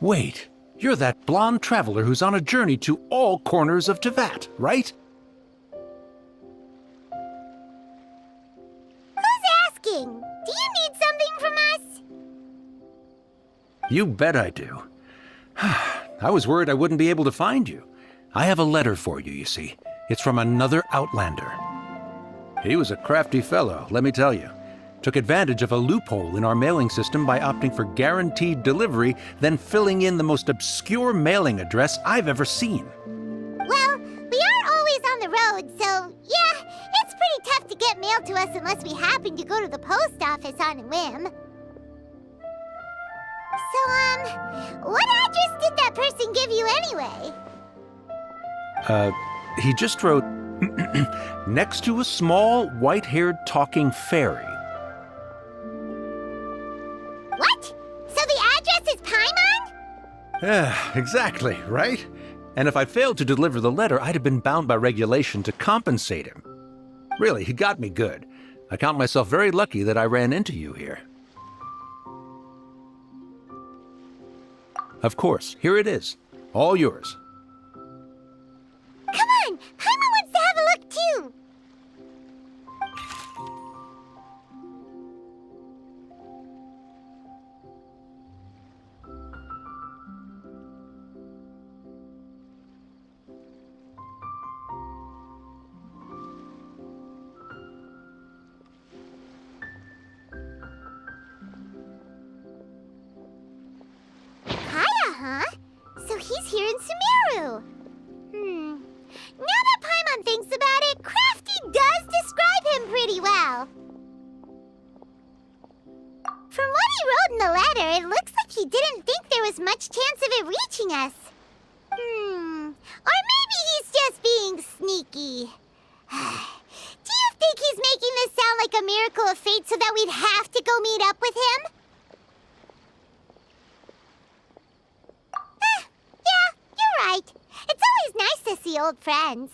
Wait, you're that blonde traveler who's on a journey to all corners of Teyvat, right? Who's asking? Do you need something from us? You bet I do. I was worried I wouldn't be able to find you. I have a letter for you, you see. It's from another Outlander. He was a crafty fellow, let me tell you. Took advantage of a loophole in our mailing system by opting for guaranteed delivery, then filling in the most obscure mailing address I've ever seen. Well, we are always on the road, so yeah, it's pretty tough to get mail to us unless we happen to go to the post office on a whim. So, um, what address did that person give you anyway? Uh, he just wrote, next to a small, white haired talking fairy. Yeah, exactly, right? And if I failed to deliver the letter, I'd have been bound by regulation to compensate him. Really, he got me good. I count myself very lucky that I ran into you here. Of course, here it is. All yours. Come on, Paimon so that we'd have to go meet up with him? Eh, yeah, you're right. It's always nice to see old friends.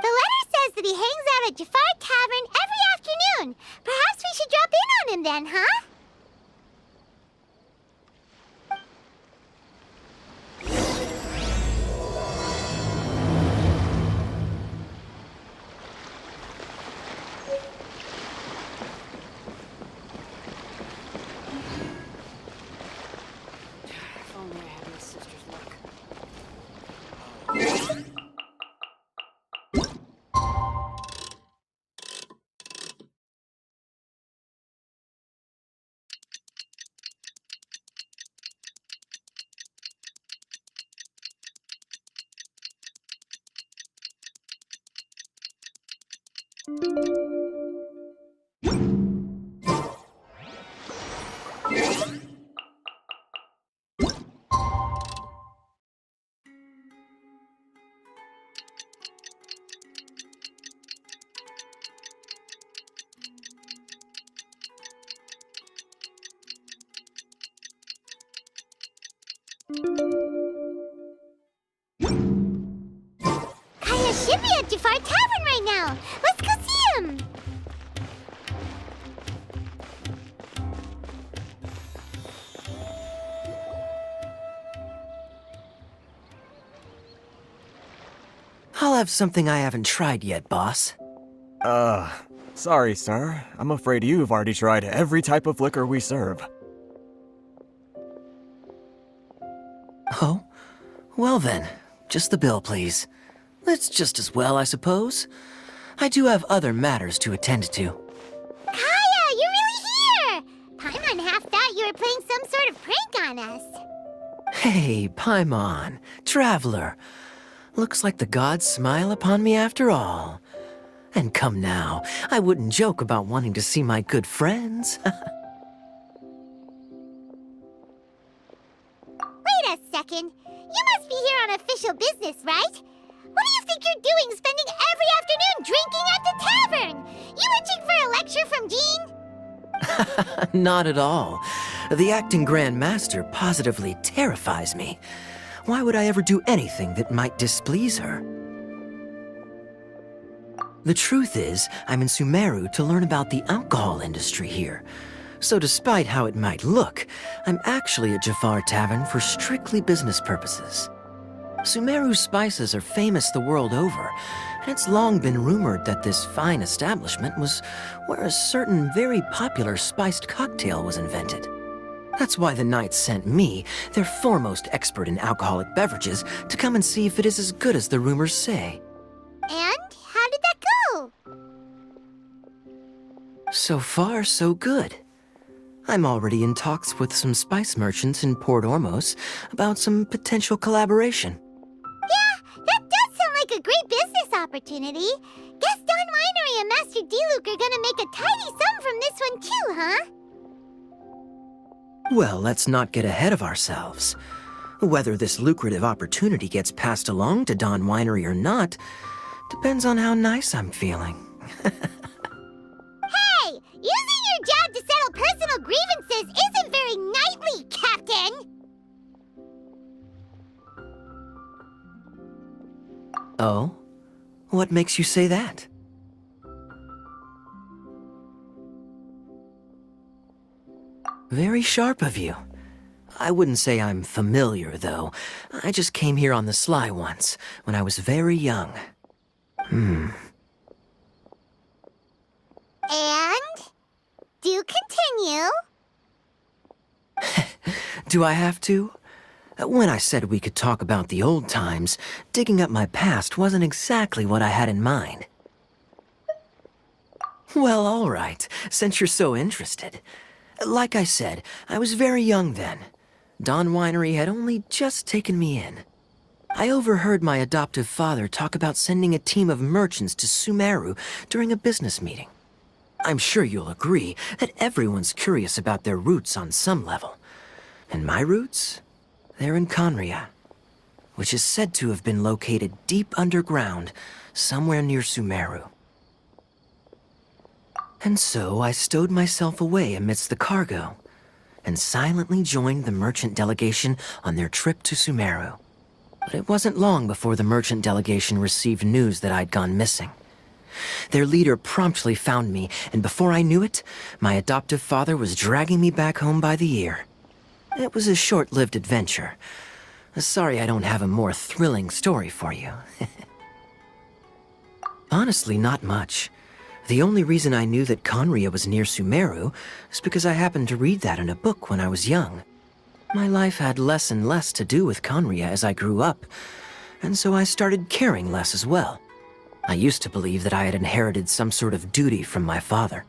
The letter says that he hangs out at Jafar Tavern every afternoon. Perhaps we should drop in on him then, huh? Kaeya I'll have something I haven't tried yet, boss. Uh, sorry, sir. I'm afraid you've already tried every type of liquor we serve. Oh? Well then, just the bill, please. That's just as well, I suppose. I do have other matters to attend to. Kaeya, you're really here. Paimon half thought you were playing some sort of prank on us. Hey, Paimon, traveler. Looks like the gods smile upon me after all. And come now, I wouldn't joke about wanting to see my good friends. Wait a second. You must be here on official business, right? What do you think you're doing spending every afternoon drinking at the tavern? You itching for a lecture from Jean? Not at all. The acting Grand Master positively terrifies me. Why would I ever do anything that might displease her? The truth is, I'm in Sumeru to learn about the alcohol industry here. So despite how it might look, I'm actually at Jafar Tavern for strictly business purposes. Sumeru spices are famous the world over, and it's long been rumored that this fine establishment was where a certain very popular spiced cocktail was invented. That's why the Knights sent me, their foremost expert in alcoholic beverages, to come and see if it is as good as the rumors say. And how did that go? So far, so good. I'm already in talks with some spice merchants in Port Ormos about some potential collaboration. Yeah, that does sound like a great business opportunity. Guess Dawn Winery and Master Diluc are gonna make a tidy sum from this one too, huh? Well, let's not get ahead of ourselves. Whether this lucrative opportunity gets passed along to Dawn Winery or not depends on how nice I'm feeling. Hey, using your job to settle personal grievances isn't very knightly, Captain! Oh? What makes you say that? Very sharp of you. I wouldn't say I'm familiar, though. I just came here on the sly once, when I was very young. Hmm. And? Do continue. Do I have to? When I said we could talk about the old times, digging up my past wasn't exactly what I had in mind. Well, all right, since you're so interested. Like I said, I was very young then. Dawn Winery had only just taken me in. I overheard my adoptive father talk about sending a team of merchants to Sumeru during a business meeting. I'm sure you'll agree that everyone's curious about their roots on some level. And my roots? They're in Khaenri'ah, which is said to have been located deep underground, somewhere near Sumeru. And so I stowed myself away amidst the cargo and silently joined the merchant delegation on their trip to Sumeru. But it wasn't long before the merchant delegation received news that I'd gone missing. Their leader promptly found me, and before I knew it, my adoptive father was dragging me back home by the ear. It was a short lived adventure. Sorry I don't have a more thrilling story for you. Honestly, not much. The only reason I knew that Khaenri'ah was near Sumeru is because I happened to read that in a book when I was young. My life had less and less to do with Khaenri'ah as I grew up, and so I started caring less as well. I used to believe that I had inherited some sort of duty from my father.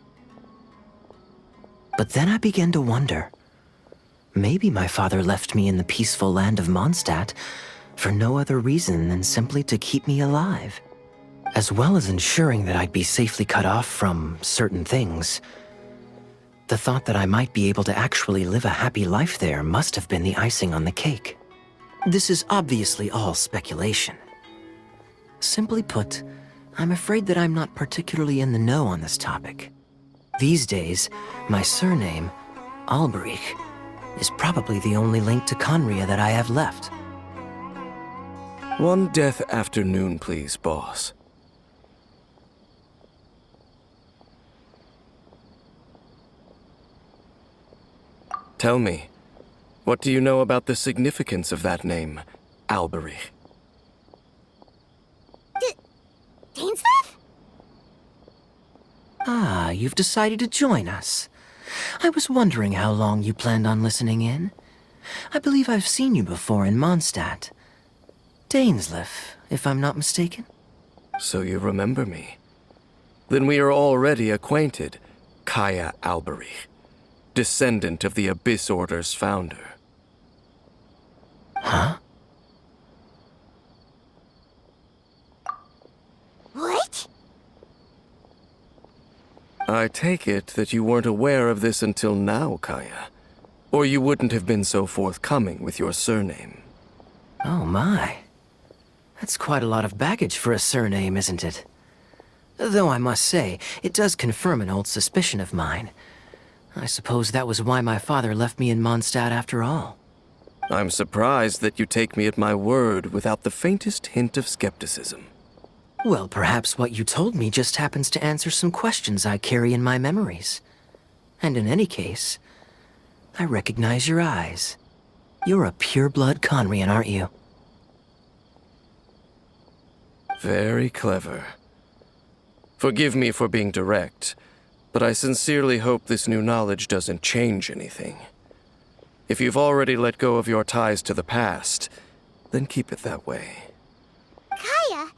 But then I began to wonder. Maybe my father left me in the peaceful land of Mondstadt for no other reason than simply to keep me alive. As well as ensuring that I'd be safely cut off from certain things. The thought that I might be able to actually live a happy life there must have been the icing on the cake. This is obviously all speculation. Simply put, I'm afraid that I'm not particularly in the know on this topic. These days, my surname, Alberich, is probably the only link to Khaenri'ah that I have left. One death afternoon, please, boss. Tell me, what do you know about the significance of that name, Alberich? Dainsleif? Ah, you've decided to join us. I was wondering how long you planned on listening in. I believe I've seen you before in Mondstadt. Dainsleif, if I'm not mistaken. So you remember me. Then we are already acquainted, Kaeya Alberich, descendant of the Abyss Order's founder. Huh? What? I take it that you weren't aware of this until now, Kaeya. Or you wouldn't have been so forthcoming with your surname. Oh my. That's quite a lot of baggage for a surname, isn't it? Though I must say, it does confirm an old suspicion of mine. I suppose that was why my father left me in Mondstadt after all. I'm surprised that you take me at my word without the faintest hint of skepticism. Well, perhaps what you told me just happens to answer some questions I carry in my memories. And in any case, I recognize your eyes. You're a pure-blood Khaenri'ahn, aren't you? Very clever. Forgive me for being direct, but I sincerely hope this new knowledge doesn't change anything. If you've already let go of your ties to the past, then keep it that way. Kaeya,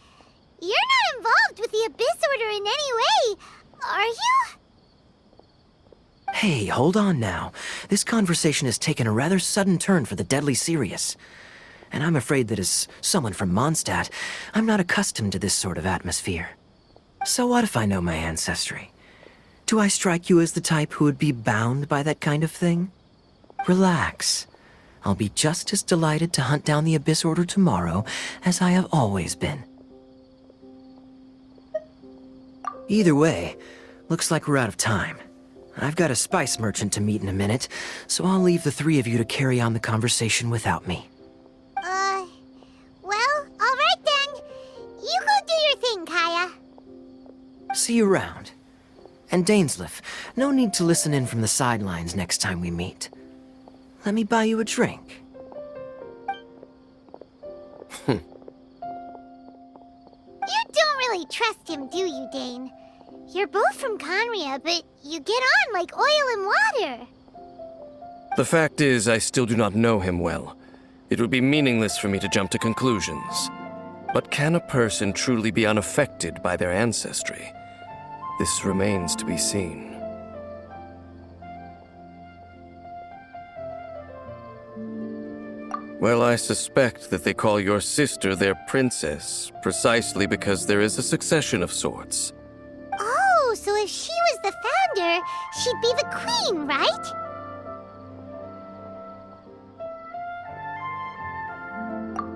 you're not involved with the Abyss Order in any way, are you? Hey, hold on now. This conversation has taken a rather sudden turn for the deadly serious. And I'm afraid that as someone from Mondstadt, I'm not accustomed to this sort of atmosphere. So what if I know my ancestry? Do I strike you as the type who would be bound by that kind of thing? Relax. I'll be just as delighted to hunt down the Abyss Order tomorrow as I have always been. Either way, looks like we're out of time. I've got a spice merchant to meet in a minute, so I'll leave the three of you to carry on the conversation without me. Uh, well, alright then. You go do your thing, Kaeya. See you around. And Dainsleif, no need to listen in from the sidelines next time we meet. Let me buy you a drink. You don't really trust him, do you, Dain? You're both from Khaenri'ah, but you get on like oil and water. The fact is, I still do not know him well. It would be meaningless for me to jump to conclusions. But can a person truly be unaffected by their ancestry? This remains to be seen. Well, I suspect that they call your sister their princess precisely because there is a succession of sorts. Oh, so if she was the founder, she'd be the queen, right?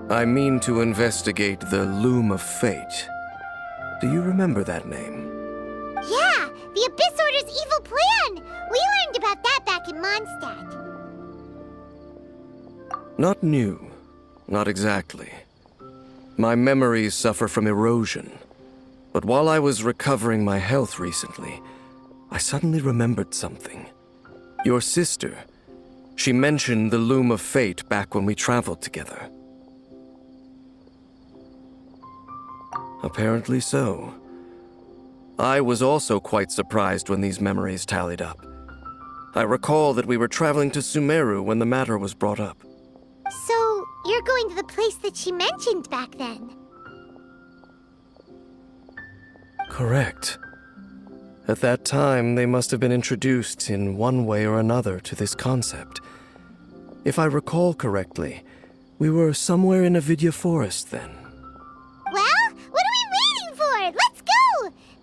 I mean to investigate the Loom of Fate. Do you remember that name? The Abyss Order's evil plan! We learned about that back in Mondstadt. Not new. Not exactly. My memories suffer from erosion. But while I was recovering my health recently, I suddenly remembered something. Your sister. She mentioned the Loom of Fate back when we traveled together. Apparently so. I was also quite surprised when these memories tallied up. I recall that we were traveling to Sumeru when the matter was brought up. So, you're going to the place that she mentioned back then? Correct. At that time, they must have been introduced in one way or another to this concept. If I recall correctly, we were somewhere in Avidya Forest then.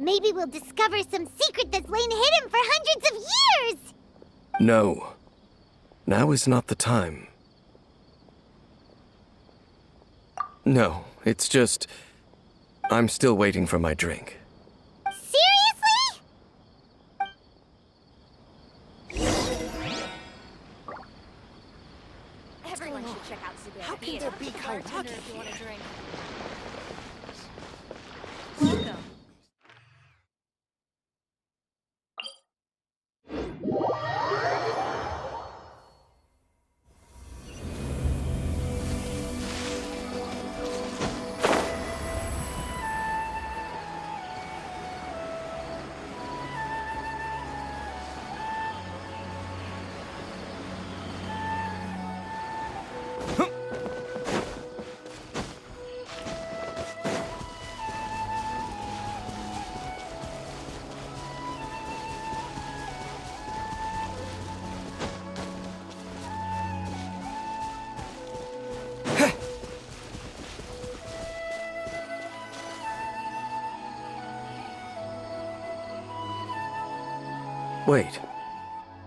Maybe we'll discover some secret that's lain hidden for hundreds of years! No. Now is not the time. No, it's just. I'm still waiting for my drink. Seriously? Everyone should check out Zubair. How can there be Kairaki if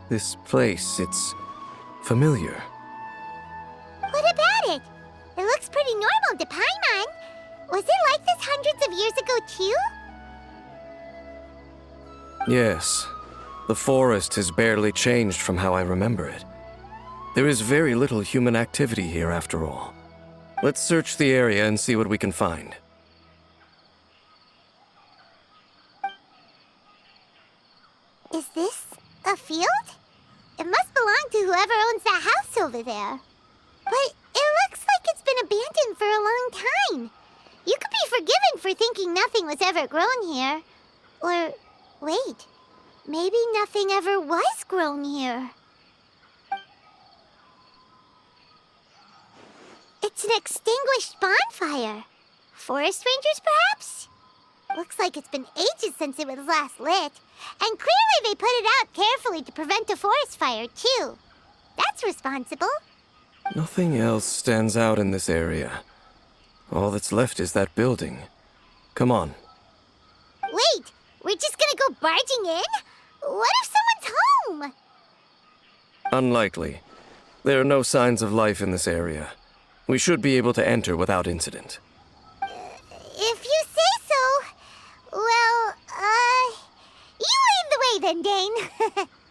This place, it's familiar. What about it? It looks pretty normal to Paimon. Was it like this hundreds of years ago, too? Yes. The forest has barely changed from how I remember it. There is very little human activity here after all. Let's search the area and see what we can find. Is this A field? It must belong to whoever owns that house over there. But it looks like it's been abandoned for a long time. You could be forgiven for thinking nothing was ever grown here. Or, wait, maybe nothing ever was grown here. It's an extinguished bonfire. Forest rangers, perhaps? Looks like it's been ages since it was last lit. And clearly they put it out carefully to prevent a forest fire, too. That's responsible. Nothing else stands out in this area. All that's left is that building. Come on. Wait, we're just gonna go barging in? What if someone's home? Unlikely. There are no signs of life in this area. We should be able to enter without incident. If you say so. Well, uh. You lead the way then, Dain.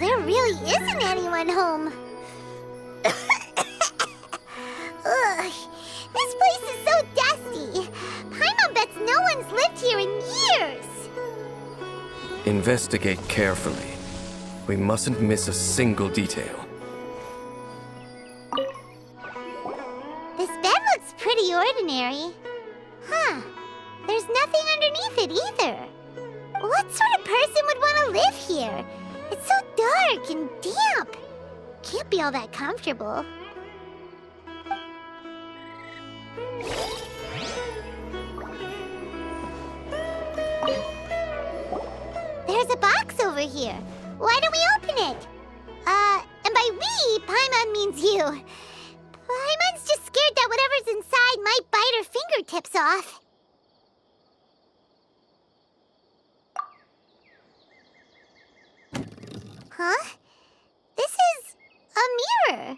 There really isn't anyone home. Ugh, this place is so dusty. Paimon bets no one's lived here in years. Investigate carefully. We mustn't miss a single detail. Comfortable. There's a box over here. Why don't we open it? Uh, and by we, Paimon means you. Paimon's just scared that whatever's inside might bite her fingertips off. Huh? This is a mirror.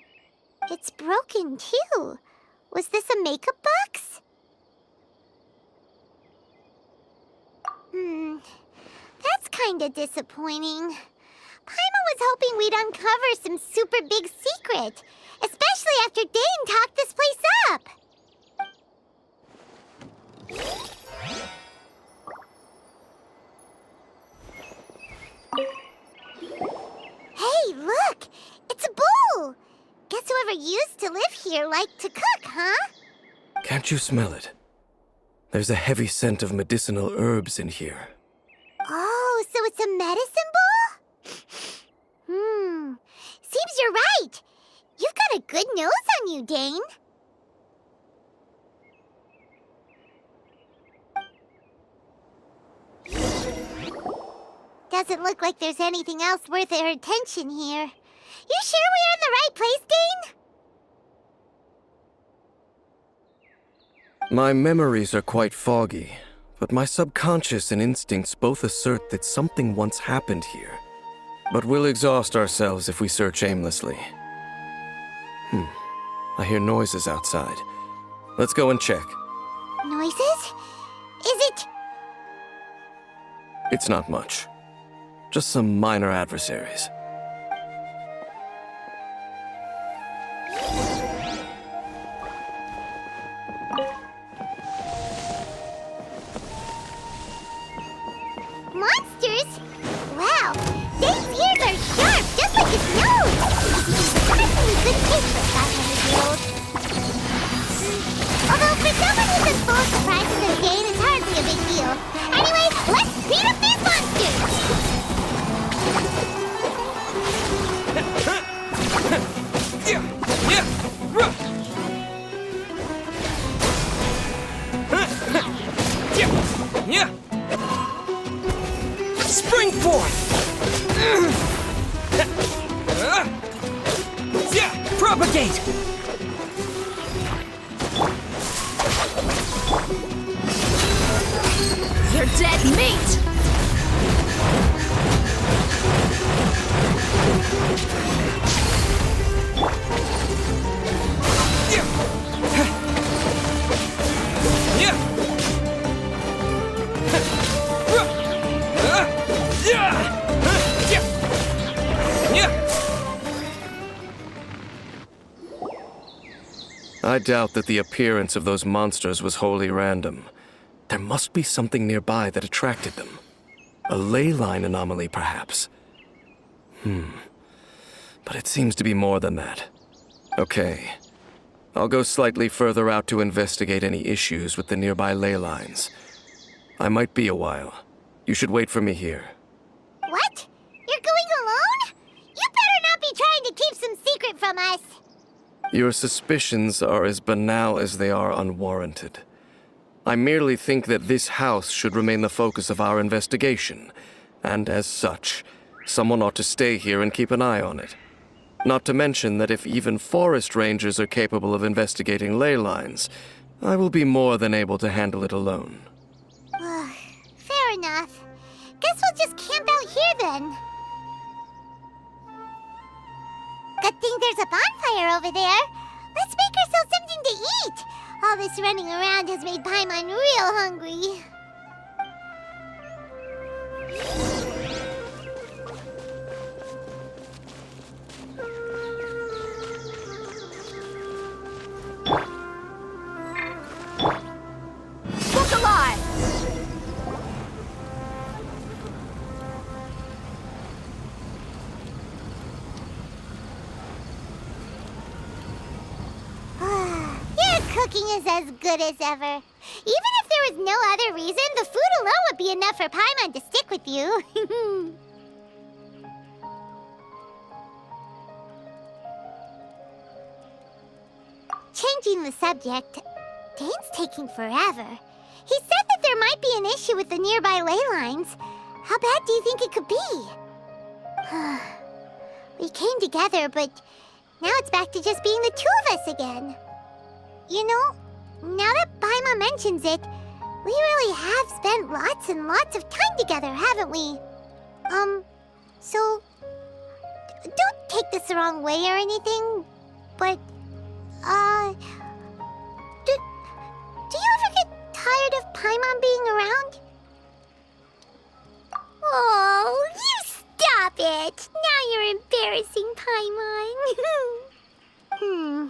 It's broken too. Was this a makeup box? Hmm. That's kinda disappointing. Paimon was hoping we'd uncover some super big secret, especially after Dain talked this place up. Whoever used to live here liked to cook, huh? Can't you smell it? There's a heavy scent of medicinal herbs in here. Oh, so it's a medicine bowl? Hmm. Seems you're right. You've got a good nose on you, Dain. Doesn't look like there's anything else worth our attention here. You sure we're in the right place, Dain? My memories are quite foggy, but my subconscious and instincts both assert that something once happened here. But we'll exhaust ourselves if we search aimlessly. Hmm. I hear noises outside. Let's go and check. Noises? Is it... It's not much. Just some minor adversaries. Monsters? I doubt that the appearance of those monsters was wholly random. There must be something nearby that attracted them. A ley line anomaly, perhaps. Hmm. But it seems to be more than that. Okay. I'll go slightly further out to investigate any issues with the nearby ley lines. I might be a while. You should wait for me here. What? You're going alone? You better not be trying to keep some secret from us. Your suspicions are as banal as they are unwarranted. I merely think that this house should remain the focus of our investigation, and as such, someone ought to stay here and keep an eye on it. Not to mention that if even forest rangers are capable of investigating ley lines, I will be more than able to handle it alone. Fair enough. Guess we'll just camp out here then. Good thing there's a bonfire over there. Let's make ourselves something to eat. All this running around has made Paimon real hungry. As good as ever. Even if there was no other reason, the food alone would be enough for Paimon to stick with you. Changing the subject, Dain's taking forever. He said that there might be an issue with the nearby ley lines. How bad do you think it could be? we came together, but now it's back to just being the two of us again. You know, now that Paima mentions it, we really have spent lots and lots of time together, haven't we? Um, so don't take this the wrong way or anything, but uh, do, do you ever get tired of Paimon being around? Oh, you stop it! Now you're embarrassing Paimon. hmm.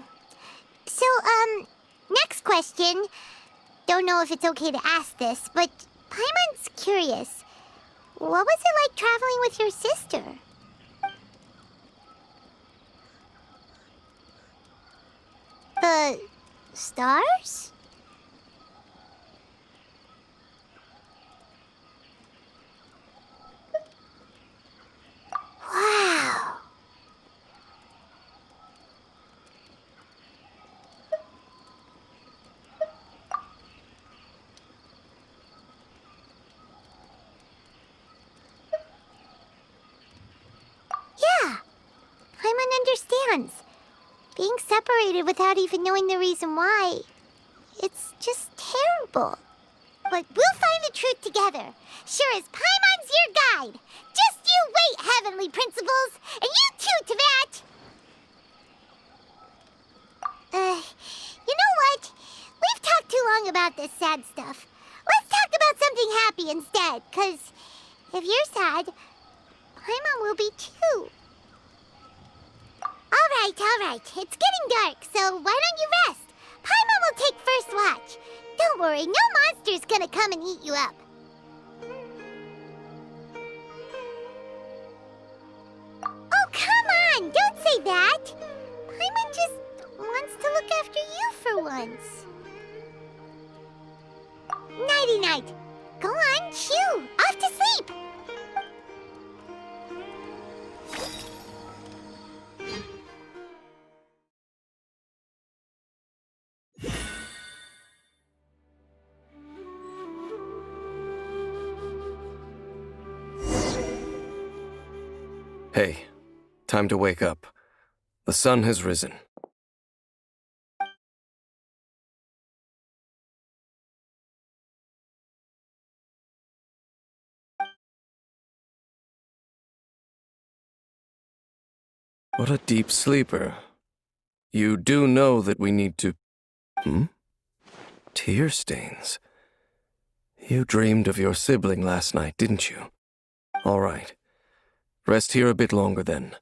So, um, next question. Don't know if it's okay to ask this, but Paimon's curious. What was it like traveling with your sister? The stars? Wow. Yeah, Paimon understands. Being separated without even knowing the reason why, it's just terrible. But we'll find the truth together. Sure as Paimon's your guide. Just you wait, Heavenly Principles, and you too, Teyvat. Uh, you know what? We've talked too long about this sad stuff. Let's talk about something happy instead, because if you're sad, Paimon will be too. Right, all right. It's getting dark, so why don't you rest? Paimon will take first watch. Don't worry, no monster's gonna come and eat you up. Oh, come on! Don't say that! Paimon just wants to look after you for once. Nighty-night. Go on, chew. Off to sleep. Time to wake up. The sun has risen. What a deep sleeper. You do know that we need to. Hmm? Tear stains. You dreamed of your sibling last night, didn't you? All right. Rest here a bit longer then.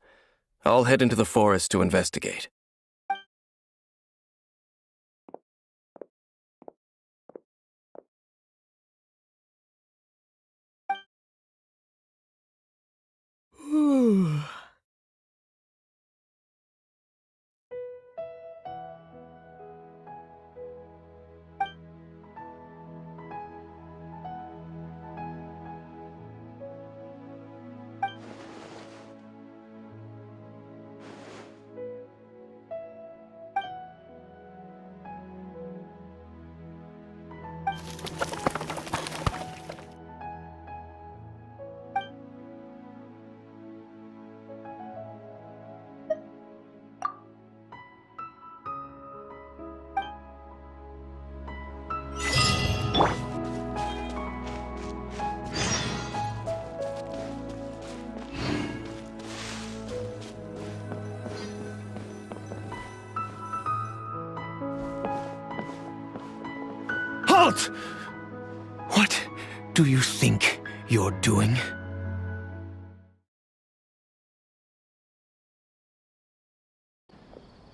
I'll head into the forest to investigate. Halt! Do you think you're doing?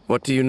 What do you know?